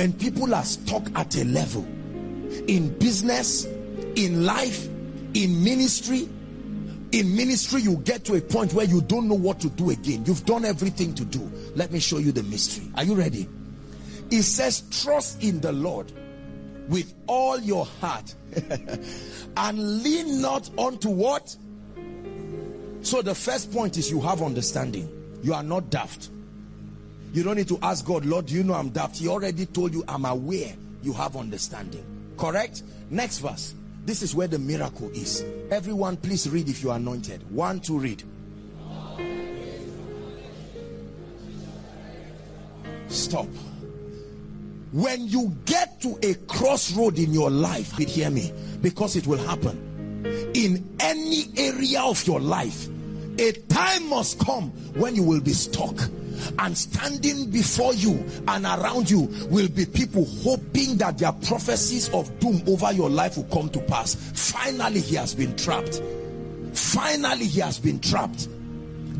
when people are stuck at a level in business, in life, in ministry, in ministry you get to a point where you don't know what to do again. You've done everything to do. Let me show you the mystery. Are you ready? It says trust in the lord with all your heart and lean not unto what? So the first point is you have understanding. You are not daft you don't need to ask god lord do you know i'm daft he already told you i'm aware you have understanding correct next verse this is where the miracle is. Everyone, please read if you are anointed. One, to read. Stop. When you get to a crossroad in your life, hear me, because it will happen. In any area of your life, a time must come when you will be stuck and standing before you and around you will be people hoping that their prophecies of doom over your life will come to pass. Finally he has been trapped. Finally he has been trapped.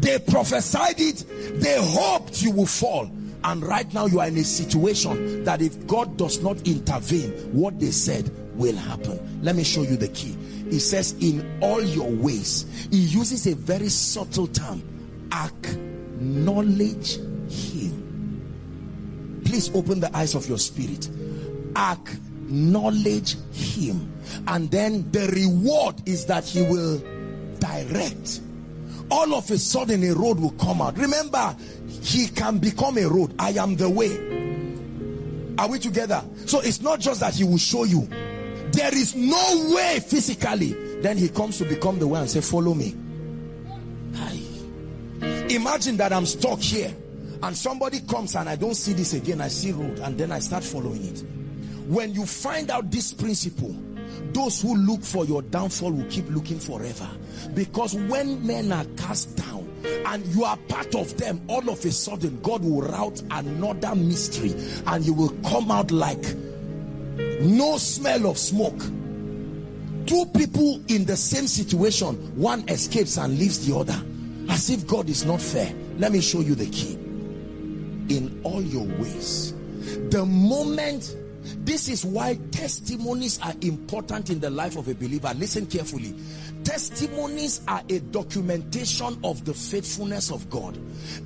They prophesied it. They hoped you will fall. And right now you are in a situation that if God does not intervene what they said will happen. Let me show you the key. He says in all your ways he uses a very subtle term acknowledge him. Please open the eyes of your spirit. Acknowledge him. And then the reward is that he will direct. All of a sudden a road will come out. Remember he can become a road. I am the way. Are we together? So it's not just that he will show you. There is no way physically. Then he comes to become the way and say follow me imagine that i'm stuck here and somebody comes and i don't see this again. I see road and then i start following it. When you find out this principle those who look for your downfall will keep looking forever. Because when men are cast down and you are part of them all of a sudden god will route another mystery and you will come out like no smell of smoke. Two people in the same situation one escapes and leaves the other as if God is not fair. Let me show you the key. In all your ways, the moment this is why testimonies are important in the life of a believer. Listen carefully. Testimonies are a documentation of the faithfulness of God.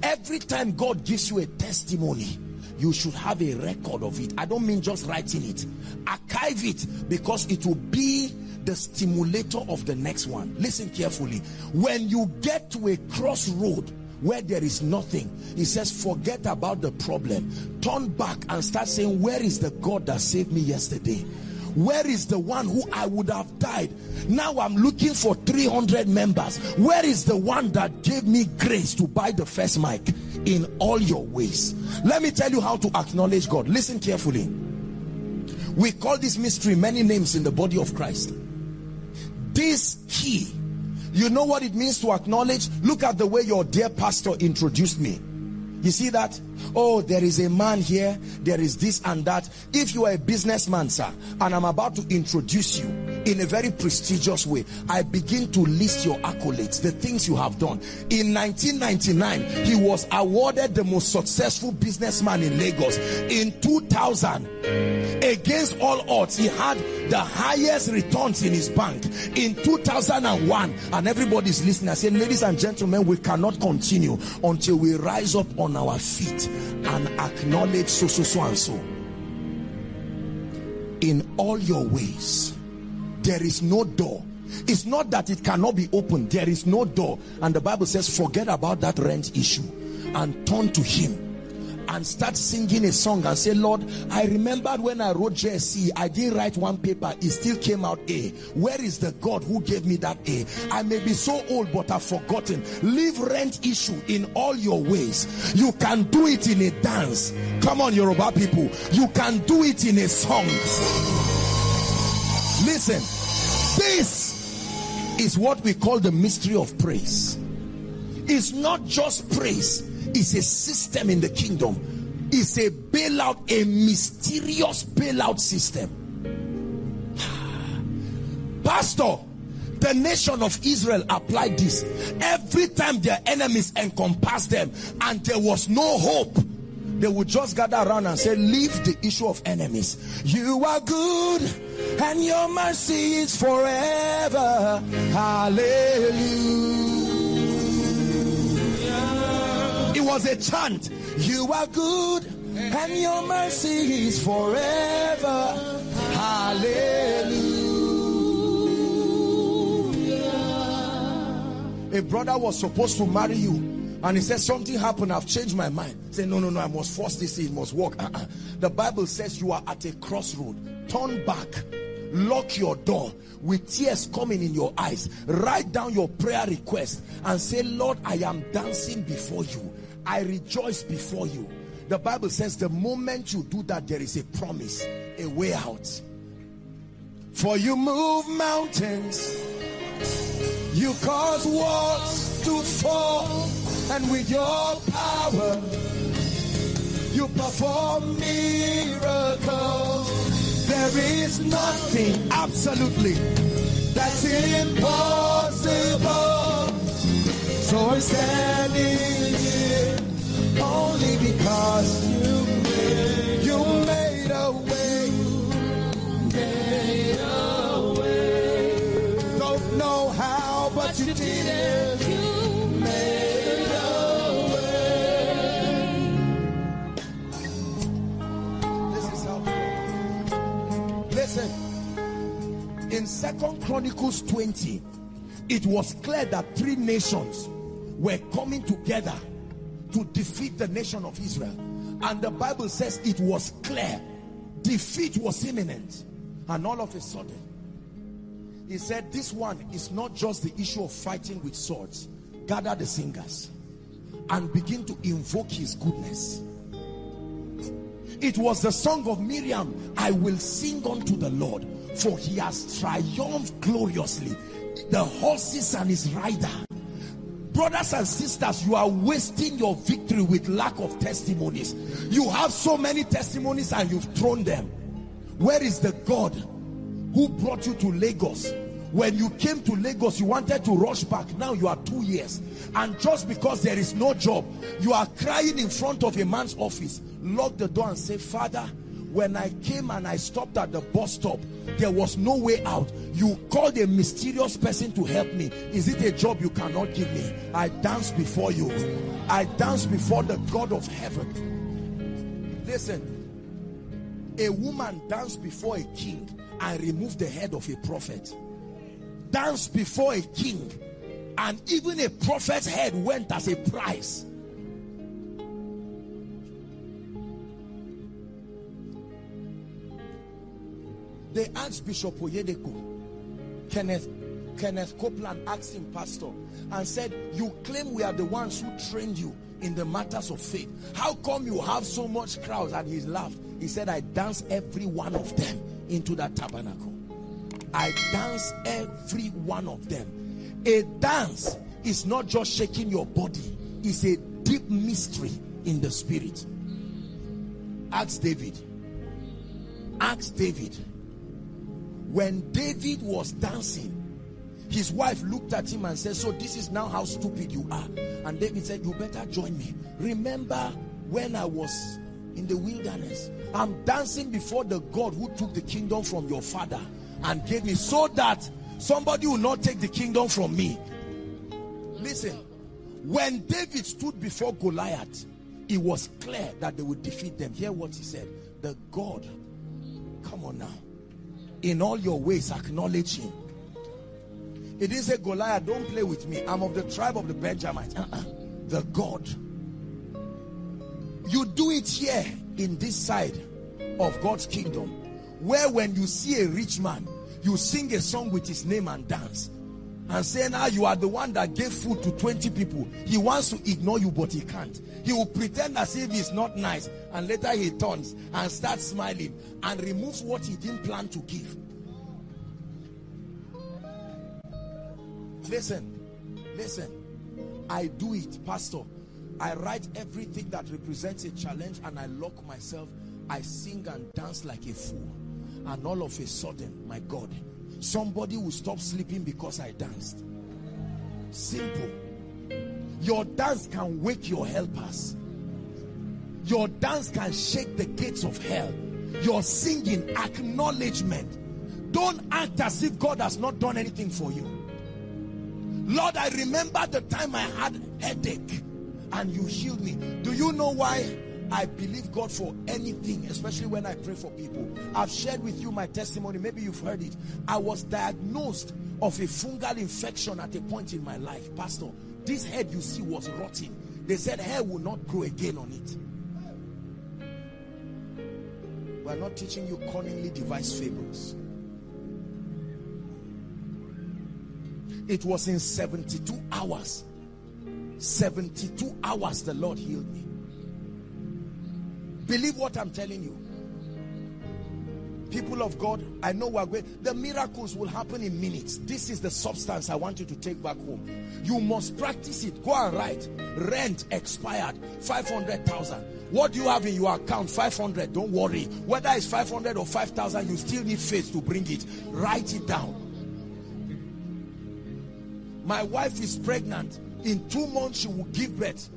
Every time God gives you a testimony, you should have a record of it. I don't mean just writing it. Archive it because it will be the stimulator of the next one. Listen carefully. When you get to a crossroad where there is nothing, he says, forget about the problem. Turn back and start saying, where is the God that saved me yesterday? where is the one who I would have died now I'm looking for 300 members where is the one that gave me grace to buy the first mic in all your ways let me tell you how to acknowledge God listen carefully we call this mystery many names in the body of Christ this key. You know what it means to acknowledge? Look at the way your dear pastor introduced me you see that? Oh there is a man here there is this and that. If you are a businessman sir and i'm about to introduce you in a very prestigious way i begin to list your accolades the things you have done. In 1999 he was awarded the most successful businessman in lagos. In 2000 against all odds he had the highest returns in his bank. In 2001 and everybody's listening i say ladies and gentlemen we cannot continue until we rise up on our feet and acknowledge so so so and so. In all your ways there is no door. It's not that it cannot be opened. There is no door. And the bible says forget about that rent issue and turn to him and start singing a song and say lord i remembered when i wrote jsc i didn't write one paper. It still came out a. Where is the god who gave me that a? I may be so old but i've forgotten. Leave rent issue in all your ways. You can do it in a dance. Come on yoruba people. You can do it in a song. Listen. This is what we call the mystery of praise. It's not just praise is a system in the kingdom. It's a bailout, a mysterious bailout system. Pastor, the nation of Israel applied this. Every time their enemies encompassed them and there was no hope, they would just gather around and say, Leave the issue of enemies. You are good and your mercy is forever. Hallelujah. Was a chant. You are good and your mercy is forever. Hallelujah. A brother was supposed to marry you and he said something happened i've changed my mind say no no no i must force this it must work uh -uh. the bible says you are at a crossroad turn back lock your door with tears coming in your eyes write down your prayer request and say lord i am dancing before you i rejoice before you. The bible says the moment you do that there is a promise a way out. For you move mountains you cause walls to fall and with your power you perform miracles. There is nothing absolutely that's impossible. So i'm standing here only because you made, you made a way made a way don't know how but you did it you made a way. This is how Listen. In Second Chronicles 20, it was clear that three nations were coming together to defeat the nation of Israel. And the Bible says it was clear. Defeat was imminent. And all of a sudden, he said, this one is not just the issue of fighting with swords. Gather the singers and begin to invoke his goodness. It was the song of Miriam, I will sing unto the Lord, for he has triumphed gloriously. The horses and his rider. Brothers and sisters, you are wasting your victory with lack of testimonies. You have so many testimonies and you've thrown them. Where is the God who brought you to Lagos? When you came to Lagos, you wanted to rush back. Now you are two years. And just because there is no job, you are crying in front of a man's office. Lock the door and say, Father, when I came and I stopped at the bus stop, there was no way out. You called a mysterious person to help me. Is it a job you cannot give me? I dance before you. I dance before the God of heaven. Listen, a woman danced before a king and removed the head of a prophet. Danced before a king and even a prophet's head went as a prize. They asked Bishop Oyedepo, Kenneth, Kenneth Copeland asked him, Pastor, and said, You claim we are the ones who trained you in the matters of faith. How come you have so much crowds? And he laughed. He said, I dance every one of them into that tabernacle. I dance every one of them. A dance is not just shaking your body, it's a deep mystery in the spirit. Ask David. Ask David when David was dancing, his wife looked at him and said, so this is now how stupid you are. And David said, you better join me. Remember when I was in the wilderness, I'm dancing before the God who took the kingdom from your father and gave me so that somebody will not take the kingdom from me. Listen, when David stood before Goliath, it was clear that they would defeat them. Hear what he said. The God, come on now in all your ways acknowledge him. It didn't say Goliath don't play with me. I'm of the tribe of the Benjamites. Uh -uh. the God. You do it here in this side of God's kingdom where when you see a rich man you sing a song with his name and dance and say now you are the one that gave food to 20 people. He wants to ignore you but he can't. He will pretend as if he's not nice and later he turns and starts smiling and removes what he didn't plan to give. Listen listen. I do it pastor. I write everything that represents a challenge and i lock myself. I sing and dance like a fool. And all of a sudden my god somebody will stop sleeping because I danced. Simple. Your dance can wake your helpers. Your dance can shake the gates of hell. Your singing, acknowledgement. Don't act as if God has not done anything for you. Lord, I remember the time I had headache and you healed me. Do you know why I believe God for anything, especially when I pray for people? I've shared with you my testimony. Maybe you've heard it. I was diagnosed of a fungal infection at a point in my life. Pastor, this head you see was rotting. They said hair will not grow again on it. We're not teaching you cunningly devised fables. It was in 72 hours. 72 hours the Lord healed me. Believe what I'm telling you. People of God, I know we're going. The miracles will happen in minutes. This is the substance I want you to take back home. You must practice it. Go and write. Rent expired. 500,000. What do you have in your account? 500. Don't worry. Whether it's 500 or 5,000, you still need faith to bring it. Write it down. My wife is pregnant. In two months, she will give birth.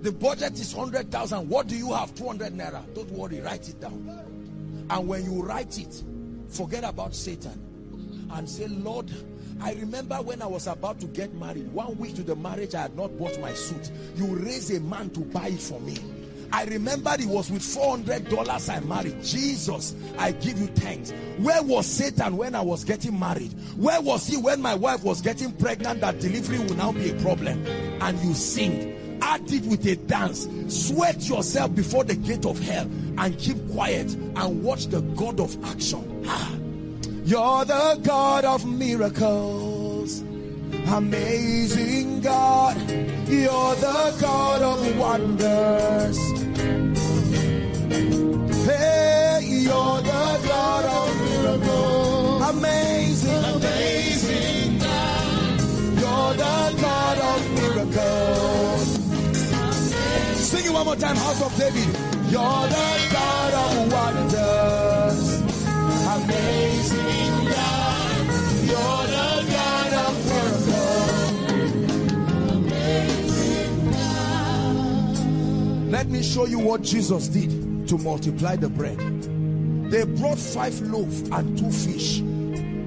The budget is 100,000. What do you have? 200 naira. Don't worry. Write it down. And when you write it, forget about Satan and say, Lord, I remember when I was about to get married, one week to the marriage, I had not bought my suit. You raise a man to buy it for me. I remember it was with $400 I married. Jesus, I give you thanks. Where was Satan when I was getting married? Where was he when my wife was getting pregnant that delivery will now be a problem? And you sing add it with a dance sweat yourself before the gate of hell and keep quiet and watch the God of action. You're the God of miracles. Amazing God. You're the God of wonders. Hey you're the God of miracles. Amazing amazing one more time, House of David. You're the God of wonders. Amazing God. You're the God of miracles. Let me show you what Jesus did to multiply the bread. They brought five loaves and two fish.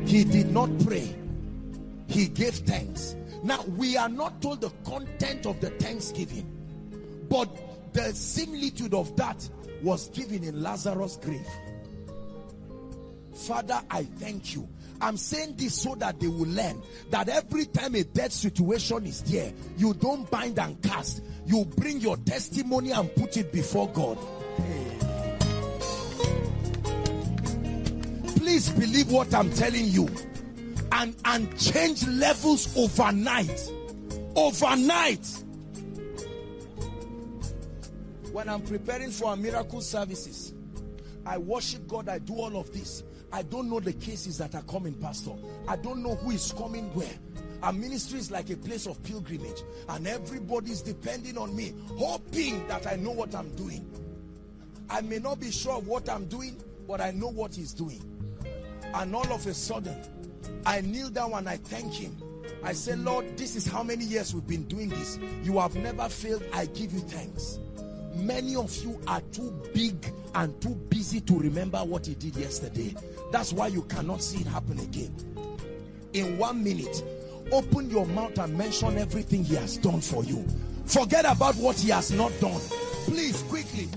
He did not pray. He gave thanks. Now, we are not told the content of the thanksgiving. But the similitude of that was given in Lazarus' grave. Father, I thank you. I'm saying this so that they will learn that every time a death situation is there, you don't bind and cast. You bring your testimony and put it before God. Please believe what I'm telling you and, and change levels overnight. Overnight when I'm preparing for our miracle services, I worship God, I do all of this. I don't know the cases that are coming, Pastor. I don't know who is coming where. Our ministry is like a place of pilgrimage, and everybody's depending on me, hoping that I know what I'm doing. I may not be sure of what I'm doing, but I know what He's doing. And all of a sudden, I kneel down and I thank Him. I say, Lord, this is how many years we've been doing this. You have never failed. I give you thanks. Many of you are too big and too busy to remember what he did yesterday. That's why you cannot see it happen again. In one minute, open your mouth and mention everything he has done for you. Forget about what he has not done. Please, quickly.